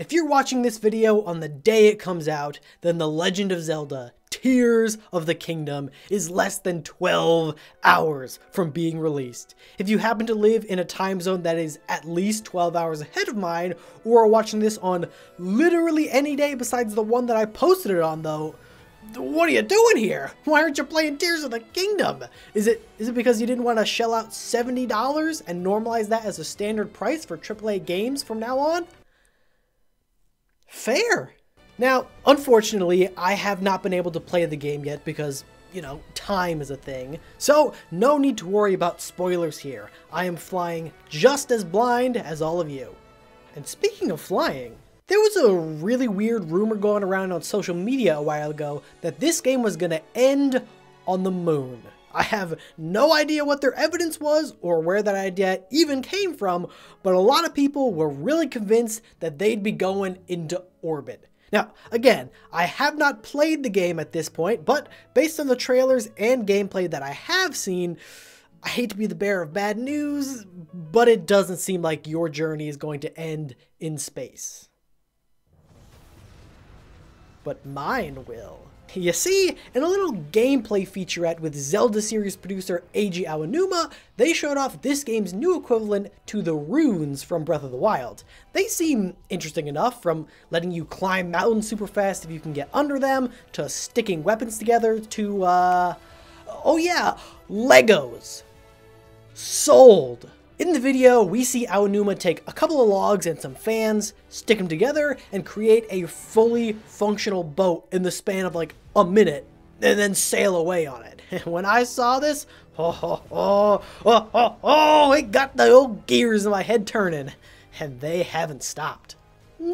If you're watching this video on the day it comes out, then The Legend of Zelda Tears of the Kingdom is less than 12 hours from being released. If you happen to live in a time zone that is at least 12 hours ahead of mine, or are watching this on literally any day besides the one that I posted it on though, what are you doing here? Why aren't you playing Tears of the Kingdom? Is it is it because you didn't want to shell out $70 and normalize that as a standard price for AAA games from now on? Fair. Now, unfortunately, I have not been able to play the game yet because, you know, time is a thing. So, no need to worry about spoilers here. I am flying just as blind as all of you. And speaking of flying, there was a really weird rumor going around on social media a while ago that this game was going to end on the moon. I have no idea what their evidence was or where that idea even came from, but a lot of people were really convinced that they'd be going into orbit. Now, again, I have not played the game at this point, but based on the trailers and gameplay that I have seen, I hate to be the bearer of bad news, but it doesn't seem like your journey is going to end in space. But mine will. You see, in a little gameplay featurette with Zelda series producer Eiji Aonuma, they showed off this game's new equivalent to the runes from Breath of the Wild. They seem interesting enough, from letting you climb mountains super fast if you can get under them, to sticking weapons together, to, uh... Oh yeah, Legos! Sold! In the video, we see Aonuma take a couple of logs and some fans, stick them together, and create a fully functional boat in the span of like a minute, and then sail away on it. And when I saw this, oh, oh, oh, oh, oh, oh, it got the old gears in my head turning, and they haven't stopped.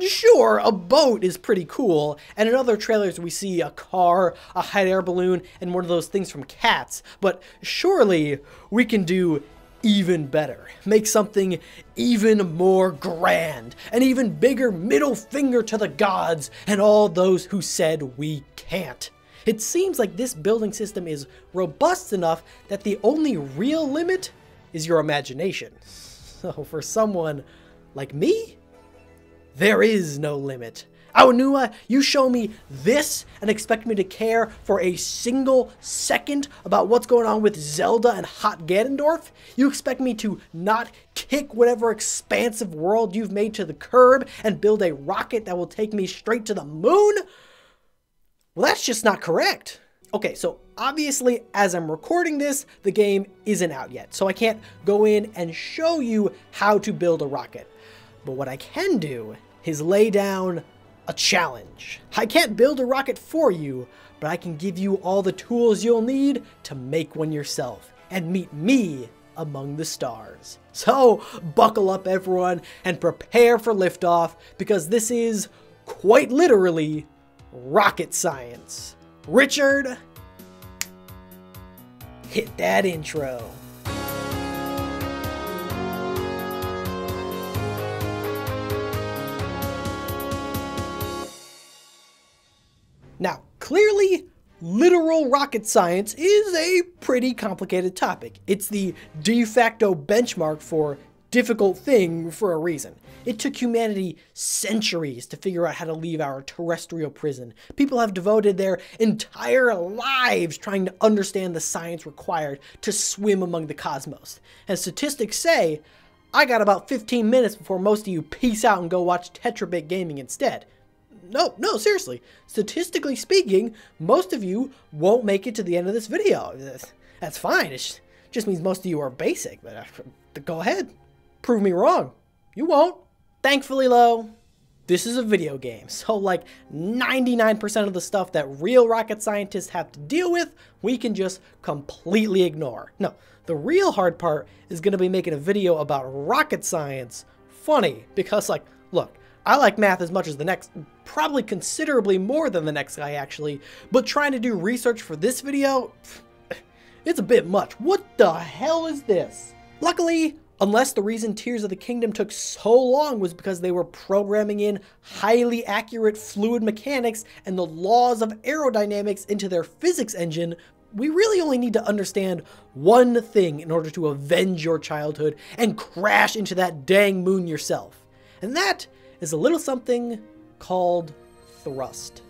Sure, a boat is pretty cool, and in other trailers we see a car, a hot air balloon, and one of those things from Cats, but surely we can do even better. Make something even more grand. An even bigger middle finger to the gods and all those who said we can't. It seems like this building system is robust enough that the only real limit is your imagination. So for someone like me, there is no limit. Oh, Aonuma, you show me this and expect me to care for a single second about what's going on with Zelda and Hot Ganondorf? You expect me to not kick whatever expansive world you've made to the curb and build a rocket that will take me straight to the moon? Well, that's just not correct. Okay, so obviously as I'm recording this, the game isn't out yet, so I can't go in and show you how to build a rocket. But what I can do is lay down a challenge. I can't build a rocket for you, but I can give you all the tools you'll need to make one yourself and meet me among the stars. So buckle up everyone and prepare for liftoff because this is quite literally rocket science. Richard, hit that intro. Clearly, literal rocket science is a pretty complicated topic. It's the de facto benchmark for difficult thing for a reason. It took humanity centuries to figure out how to leave our terrestrial prison. People have devoted their entire lives trying to understand the science required to swim among the cosmos. As statistics say, I got about 15 minutes before most of you peace out and go watch Tetrabit Gaming instead no, no, seriously. Statistically speaking, most of you won't make it to the end of this video. That's fine. It just means most of you are basic, but uh, go ahead. Prove me wrong. You won't. Thankfully, though, this is a video game, so like 99% of the stuff that real rocket scientists have to deal with, we can just completely ignore. No, the real hard part is going to be making a video about rocket science funny, because like, look, I like math as much as the next, probably considerably more than the next guy actually, but trying to do research for this video, it's a bit much. What the hell is this? Luckily, unless the reason Tears of the Kingdom took so long was because they were programming in highly accurate fluid mechanics and the laws of aerodynamics into their physics engine, we really only need to understand one thing in order to avenge your childhood and crash into that dang moon yourself. And that is a little something called thrust.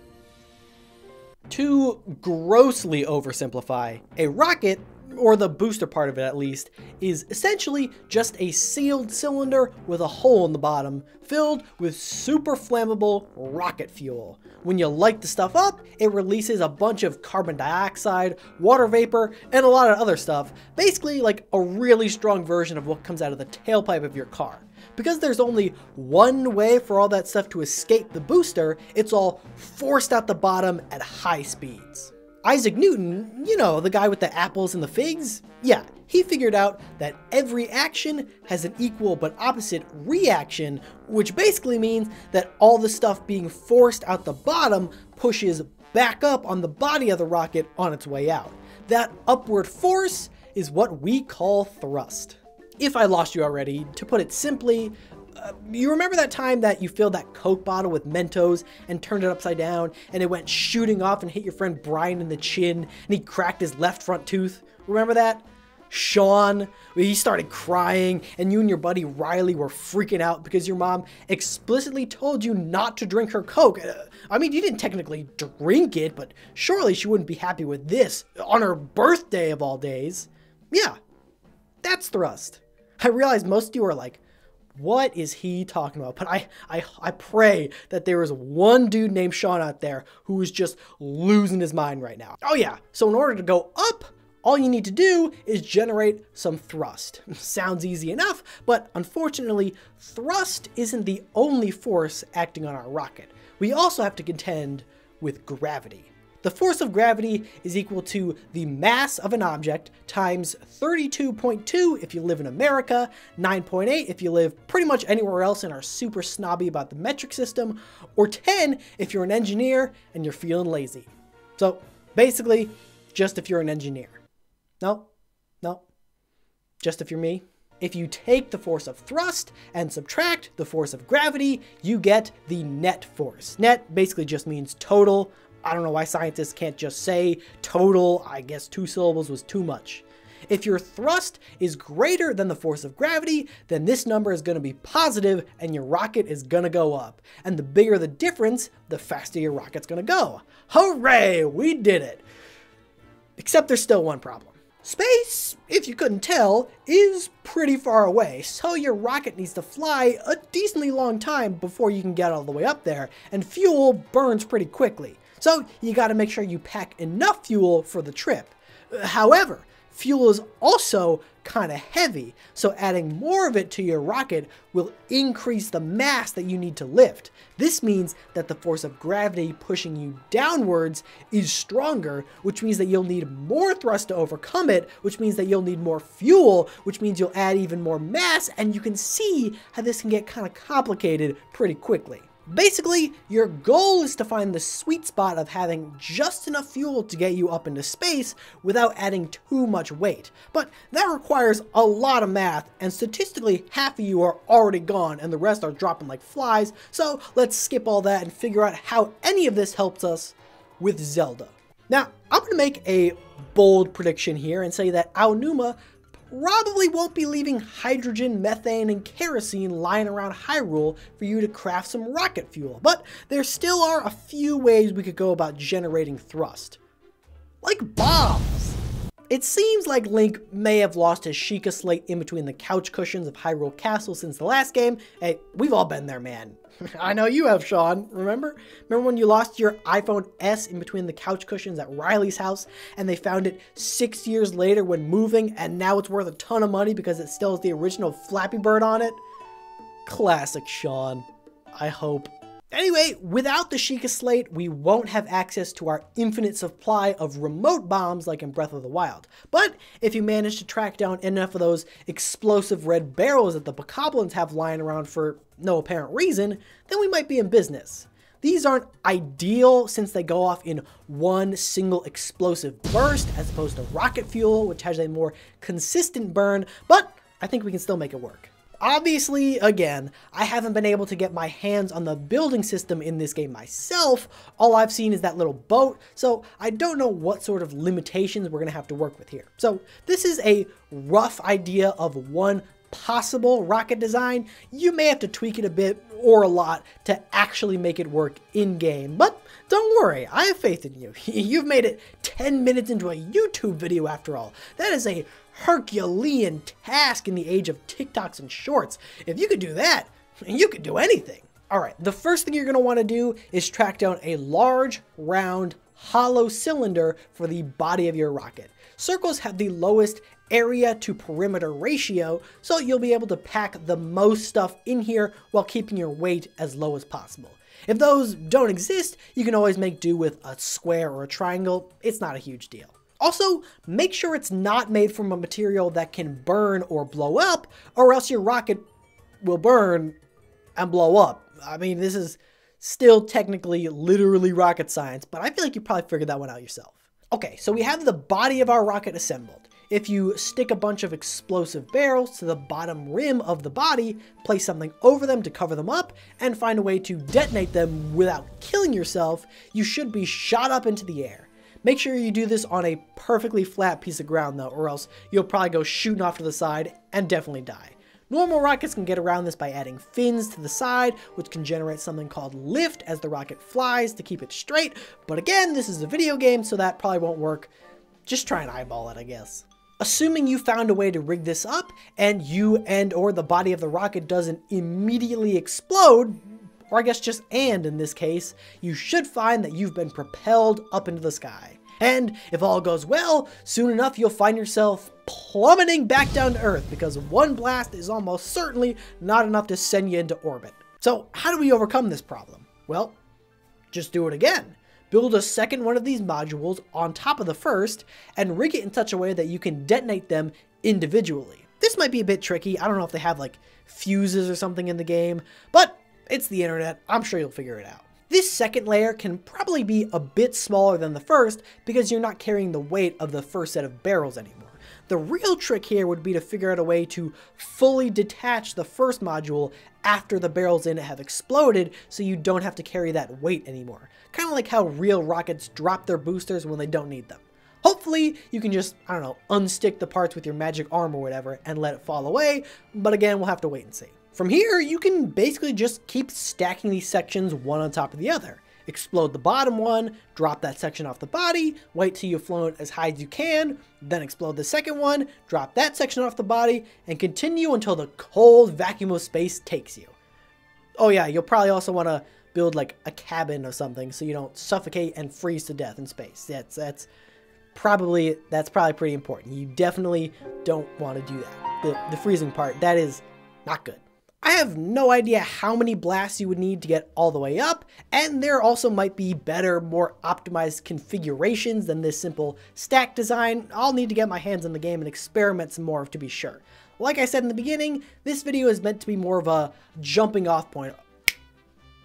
To grossly oversimplify, a rocket or the booster part of it at least, is essentially just a sealed cylinder with a hole in the bottom filled with super flammable rocket fuel. When you light the stuff up, it releases a bunch of carbon dioxide, water vapor, and a lot of other stuff, basically like a really strong version of what comes out of the tailpipe of your car. Because there's only one way for all that stuff to escape the booster, it's all forced out the bottom at high speeds. Isaac Newton, you know, the guy with the apples and the figs, yeah, he figured out that every action has an equal but opposite reaction, which basically means that all the stuff being forced out the bottom pushes back up on the body of the rocket on its way out. That upward force is what we call thrust. If I lost you already, to put it simply, uh, you remember that time that you filled that Coke bottle with Mentos and turned it upside down and it went shooting off and hit your friend Brian in the chin and he cracked his left front tooth? Remember that? Sean, he started crying, and you and your buddy Riley were freaking out because your mom explicitly told you not to drink her Coke. Uh, I mean, you didn't technically drink it, but surely she wouldn't be happy with this on her birthday of all days. Yeah, that's thrust. I realize most of you are like, what is he talking about? But I, I, I pray that there is one dude named Sean out there who is just losing his mind right now. Oh yeah, so in order to go up, all you need to do is generate some thrust. Sounds easy enough, but unfortunately, thrust isn't the only force acting on our rocket. We also have to contend with gravity. The force of gravity is equal to the mass of an object times 32.2 if you live in America, 9.8 if you live pretty much anywhere else and are super snobby about the metric system, or 10 if you're an engineer and you're feeling lazy. So basically, just if you're an engineer. No, no, just if you're me. If you take the force of thrust and subtract the force of gravity, you get the net force. Net basically just means total, I don't know why scientists can't just say total, I guess two syllables was too much. If your thrust is greater than the force of gravity, then this number is going to be positive and your rocket is going to go up. And the bigger the difference, the faster your rocket's going to go. Hooray, we did it! Except there's still one problem. Space, if you couldn't tell, is pretty far away, so your rocket needs to fly a decently long time before you can get all the way up there, and fuel burns pretty quickly. So you got to make sure you pack enough fuel for the trip. However, fuel is also kind of heavy, so adding more of it to your rocket will increase the mass that you need to lift. This means that the force of gravity pushing you downwards is stronger, which means that you'll need more thrust to overcome it, which means that you'll need more fuel, which means you'll add even more mass, and you can see how this can get kind of complicated pretty quickly. Basically, your goal is to find the sweet spot of having just enough fuel to get you up into space without adding too much weight. But that requires a lot of math, and statistically, half of you are already gone and the rest are dropping like flies, so let's skip all that and figure out how any of this helps us with Zelda. Now, I'm going to make a bold prediction here and say that Aonuma probably won't be leaving hydrogen, methane, and kerosene lying around Hyrule for you to craft some rocket fuel, but there still are a few ways we could go about generating thrust. Like bombs! It seems like Link may have lost his Sheikah slate in between the couch cushions of Hyrule Castle since the last game. Hey, we've all been there, man. I know you have, Sean. Remember? Remember when you lost your iPhone S in between the couch cushions at Riley's house and they found it six years later when moving and now it's worth a ton of money because it still has the original Flappy Bird on it? Classic Sean. I hope. Anyway, without the Sheikah Slate, we won't have access to our infinite supply of remote bombs like in Breath of the Wild. But if you manage to track down enough of those explosive red barrels that the Bokoblins have lying around for no apparent reason, then we might be in business. These aren't ideal since they go off in one single explosive burst as opposed to rocket fuel, which has a more consistent burn, but I think we can still make it work. Obviously, again, I haven't been able to get my hands on the building system in this game myself. All I've seen is that little boat, so I don't know what sort of limitations we're going to have to work with here. So this is a rough idea of one possible rocket design, you may have to tweak it a bit or a lot to actually make it work in game. But don't worry, I have faith in you. You've made it 10 minutes into a YouTube video after all. That is a Herculean task in the age of TikToks and shorts. If you could do that, you could do anything. All right, the first thing you're going to want to do is track down a large, round, hollow cylinder for the body of your rocket. Circles have the lowest area to perimeter ratio, so you'll be able to pack the most stuff in here while keeping your weight as low as possible. If those don't exist, you can always make do with a square or a triangle, it's not a huge deal. Also, make sure it's not made from a material that can burn or blow up, or else your rocket will burn and blow up. I mean, this is still technically literally rocket science, but I feel like you probably figured that one out yourself. Okay, so we have the body of our rocket assembled. If you stick a bunch of explosive barrels to the bottom rim of the body, place something over them to cover them up, and find a way to detonate them without killing yourself, you should be shot up into the air. Make sure you do this on a perfectly flat piece of ground though, or else you'll probably go shooting off to the side and definitely die. Normal rockets can get around this by adding fins to the side, which can generate something called lift as the rocket flies to keep it straight, but again, this is a video game, so that probably won't work. Just try and eyeball it, I guess. Assuming you found a way to rig this up, and you and or the body of the rocket doesn't immediately explode, or I guess just and in this case, you should find that you've been propelled up into the sky. And if all goes well, soon enough you'll find yourself plummeting back down to Earth because one blast is almost certainly not enough to send you into orbit. So how do we overcome this problem? Well, just do it again build a second one of these modules on top of the first, and rig it in such a way that you can detonate them individually. This might be a bit tricky, I don't know if they have like fuses or something in the game, but it's the internet, I'm sure you'll figure it out. This second layer can probably be a bit smaller than the first because you're not carrying the weight of the first set of barrels anymore. The real trick here would be to figure out a way to fully detach the first module after the barrels in it have exploded so you don't have to carry that weight anymore. Kind of like how real rockets drop their boosters when they don't need them. Hopefully, you can just, I don't know, unstick the parts with your magic arm or whatever and let it fall away, but again, we'll have to wait and see. From here, you can basically just keep stacking these sections one on top of the other explode the bottom one, drop that section off the body, wait till you've flown as high as you can, then explode the second one, drop that section off the body, and continue until the cold vacuum of space takes you. Oh yeah, you'll probably also want to build like a cabin or something so you don't suffocate and freeze to death in space. That's that's probably that's probably pretty important. You definitely don't want to do that. The the freezing part, that is not good. I have no idea how many blasts you would need to get all the way up, and there also might be better, more optimized configurations than this simple stack design. I'll need to get my hands on the game and experiment some more to be sure. Like I said in the beginning, this video is meant to be more of a jumping off point,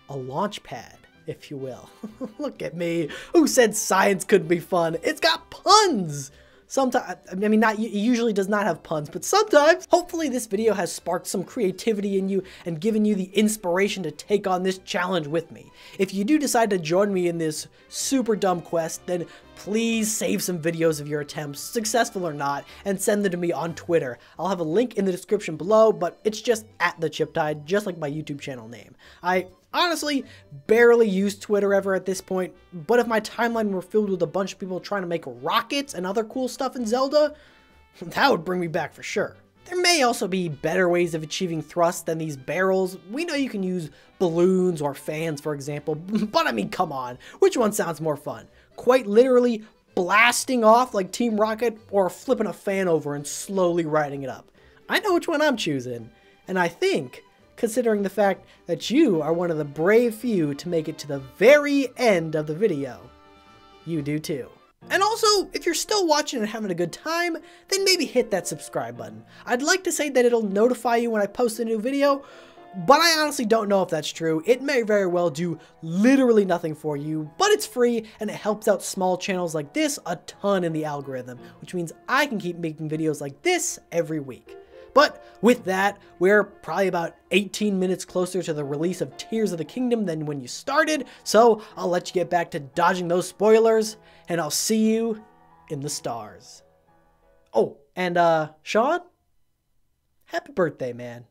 a launch pad, if you will. Look at me, who said science couldn't be fun? It's got puns! Sometimes, I mean, not it usually does not have puns, but sometimes. Hopefully this video has sparked some creativity in you and given you the inspiration to take on this challenge with me. If you do decide to join me in this super dumb quest, then please save some videos of your attempts, successful or not, and send them to me on Twitter. I'll have a link in the description below, but it's just at the Chiptide, just like my YouTube channel name. I honestly barely use Twitter ever at this point, but if my timeline were filled with a bunch of people trying to make rockets and other cool stuff in Zelda, that would bring me back for sure. There may also be better ways of achieving thrust than these barrels. We know you can use balloons or fans, for example, but I mean, come on, which one sounds more fun? Quite literally blasting off like Team Rocket or flipping a fan over and slowly riding it up? I know which one I'm choosing, and I think considering the fact that you are one of the brave few to make it to the very end of the video. You do too. And also, if you're still watching and having a good time, then maybe hit that subscribe button. I'd like to say that it'll notify you when I post a new video, but I honestly don't know if that's true. It may very well do literally nothing for you, but it's free and it helps out small channels like this a ton in the algorithm, which means I can keep making videos like this every week. But with that, we're probably about 18 minutes closer to the release of Tears of the Kingdom than when you started, so I'll let you get back to dodging those spoilers, and I'll see you in the stars. Oh, and uh, Sean? Happy birthday, man.